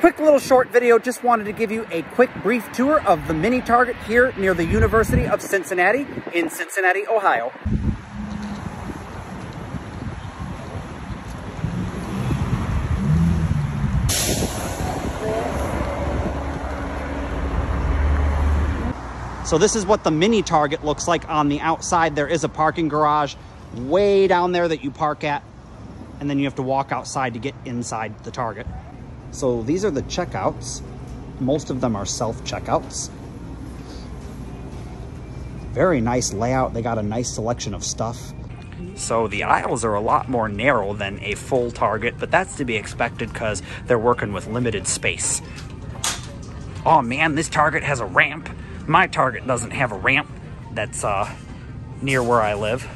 Quick little short video, just wanted to give you a quick brief tour of the mini Target here near the University of Cincinnati in Cincinnati, Ohio. So this is what the mini Target looks like on the outside. There is a parking garage way down there that you park at, and then you have to walk outside to get inside the Target. So these are the checkouts. Most of them are self-checkouts. Very nice layout. They got a nice selection of stuff. So the aisles are a lot more narrow than a full Target, but that's to be expected because they're working with limited space. Oh man, this Target has a ramp. My Target doesn't have a ramp that's uh, near where I live.